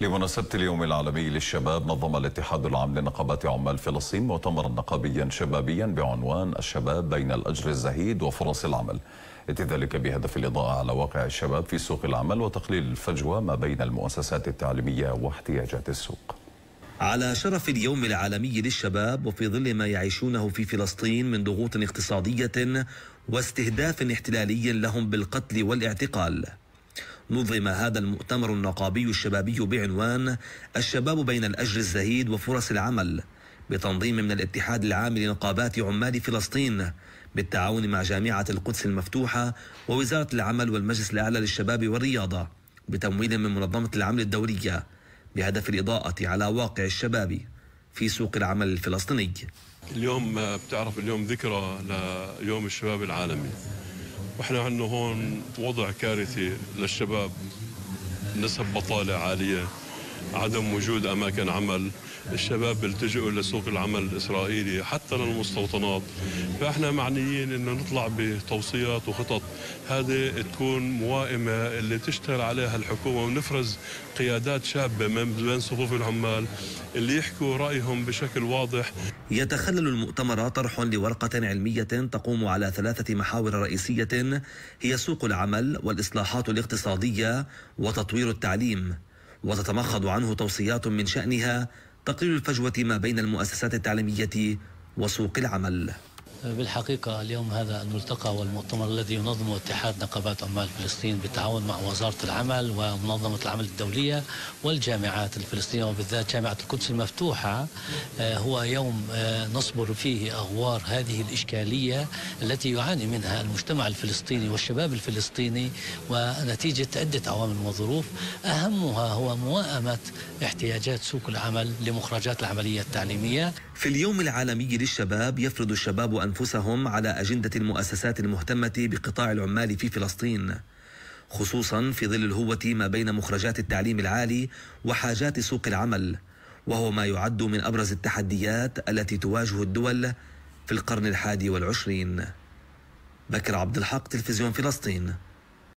لمناسبة اليوم العالمي للشباب نظم الاتحاد العام لنقابات عمال فلسطين مؤتمرا نقابيا شبابيا بعنوان الشباب بين الأجر الزهيد وفرص العمل. ذلك بهدف الإضاءة على واقع الشباب في سوق العمل وتقليل الفجوة ما بين المؤسسات التعليمية واحتياجات السوق. على شرف اليوم العالمي للشباب وفي ظل ما يعيشونه في فلسطين من ضغوط اقتصادية واستهداف احتلالي لهم بالقتل والاعتقال. نظم هذا المؤتمر النقابي الشبابي بعنوان الشباب بين الأجر الزهيد وفرص العمل بتنظيم من الاتحاد العام لنقابات عمال فلسطين بالتعاون مع جامعة القدس المفتوحة ووزارة العمل والمجلس الأعلى للشباب والرياضة بتمويل من منظمة العمل الدولية بهدف الإضاءة على واقع الشباب في سوق العمل الفلسطيني. اليوم بتعرف اليوم ذكرى ليوم الشباب العالمي. وإحنا عندنا هون وضع كارثي للشباب نسب بطالة عالية عدم وجود أماكن عمل. الشباب بيلتجئوا لسوق العمل الإسرائيلي حتى للمستوطنات. فإحنا معنيين أنه نطلع بتوصيات وخطط. هذه تكون موائمة اللي تشتغل عليها الحكومة ونفرز قيادات شابة من بين صفوف العمال اللي يحكوا رأيهم بشكل واضح. يتخلل المؤتمر طرح لورقة علمية تقوم على ثلاثة محاور رئيسية هي سوق العمل والإصلاحات الاقتصادية وتطوير التعليم. وتتمخض عنه توصيات من شأنها تقليل الفجوة ما بين المؤسسات التعليمية وسوق العمل. بالحقيقة اليوم هذا الملتقى والمؤتمر الذي ينظمه اتحاد نقابات عمال فلسطين بالتعاون مع وزارة العمل ومنظمة العمل الدولية والجامعات الفلسطينية وبالذات جامعة القدس المفتوحة آه، هو يوم آه، نصبر فيه أغوار هذه الإشكالية التي يعاني منها المجتمع الفلسطيني والشباب الفلسطيني ونتيجة عدة عوامل وظروف. أهمها هو موائمة احتياجات سوق العمل لمخرجات العملية التعليمية. في اليوم العالمي للشباب يفرض الشباب أنفسهم على أجندة المؤسسات المهتمة بقطاع العمال في فلسطين خصوصا في ظل الهوة ما بين مخرجات التعليم العالي وحاجات سوق العمل وهو ما يعد من أبرز التحديات التي تواجه الدول في القرن الحادي والعشرين. بكر عبد الحق تلفزيون فلسطين.